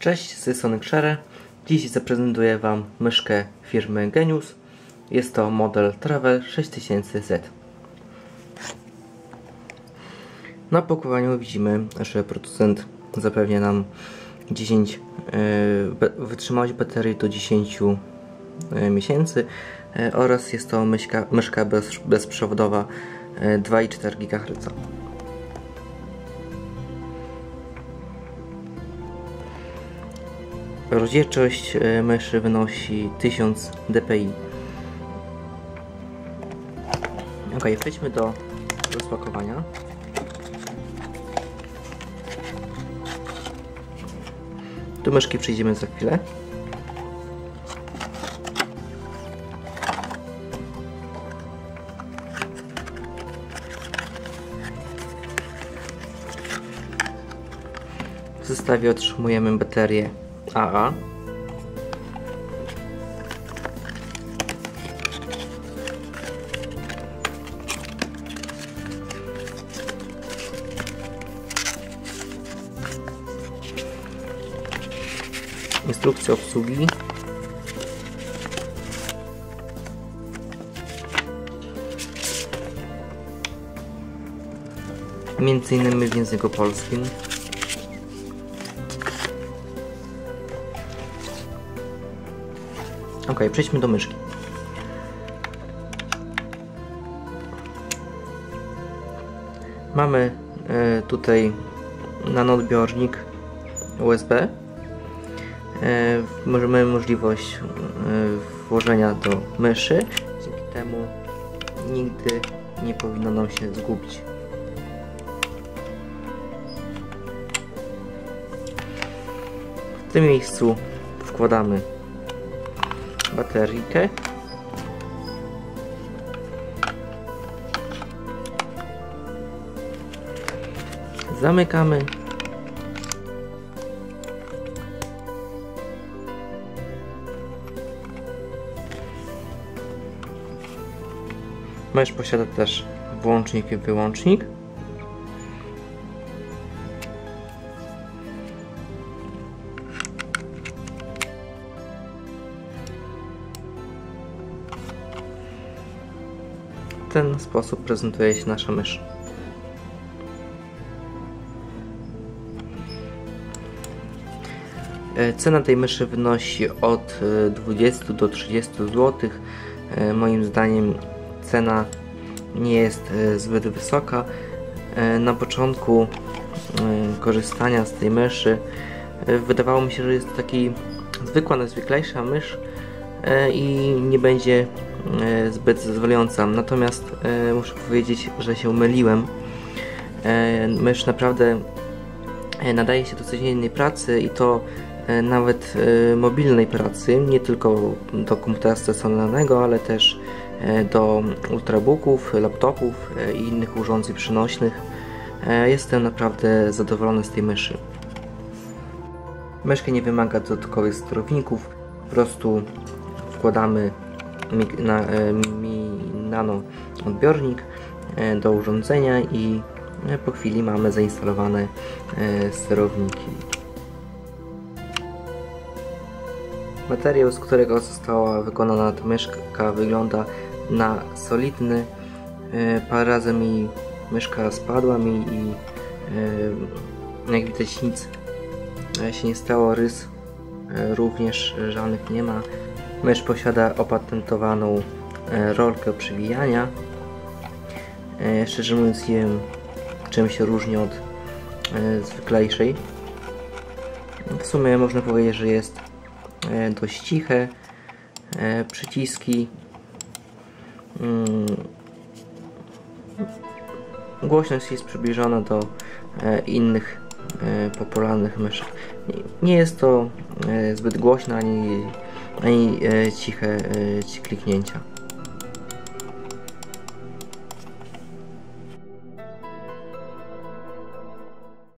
Cześć, z tej strony Krzere. Dziś zaprezentuję Wam myszkę firmy Genius. Jest to model Travel 6000Z. Na pakowaniu widzimy, że producent zapewnia nam 10 yy, wytrzymałość baterii do 10 yy, miesięcy yy, oraz jest to myszka, myszka bez, bezprzewodowa 2,4 GHz. Rozdzielczość e, myszy wynosi 1000 dpi. Ok, przejdźmy do rozpakowania. Do myszki przejdziemy za chwilę. W zestawie otrzymujemy baterię AA. Instrukcja obsługi. Między innymi w języku polskim. Ok, przejdźmy do myszki. Mamy e, tutaj nanoodbiornik USB. E, mamy możliwość e, włożenia do myszy. Dzięki temu nigdy nie powinno nam się zgubić. W tym miejscu wkładamy bateryjkę. Zamykamy. Mysz posiada też włącznik i wyłącznik. Ten sposób prezentuje się nasza mysz. E, cena tej myszy wynosi od 20 e, do 30 zł. E, moim zdaniem cena nie jest zbyt wysoka. Na początku korzystania z tej myszy wydawało mi się, że jest to taki zwykła, najzwyklejsza mysz i nie będzie zbyt zezwalająca. Natomiast e, muszę powiedzieć, że się myliłem. E, mysz naprawdę nadaje się do codziennej pracy i to nawet mobilnej pracy, nie tylko do komputera stacjonarnego, ale też do ultrabooków, laptopów i innych urządzeń przynośnych. Jestem naprawdę zadowolony z tej myszy. Myszka nie wymaga dodatkowych sterowników, po prostu wkładamy na, e, mi nano odbiornik e, do urządzenia i e, po chwili mamy zainstalowane sterowniki. Materiał, z którego została wykonana ta myszka wygląda na solidny. Parę razy mi myszka spadła mi i jak widać nic się nie stało. Rys również żadnych nie ma. Mysz posiada opatentowaną e, rolkę przywijania. E, szczerze mówiąc nie wiem czym się różni od e, zwyklejszej. W sumie można powiedzieć, że jest dość ciche. Przyciski mm, głośność jest przybliżona do innych popularnych myszek. Nie jest to zbyt głośna ani ani e, ciche e, kliknięcia.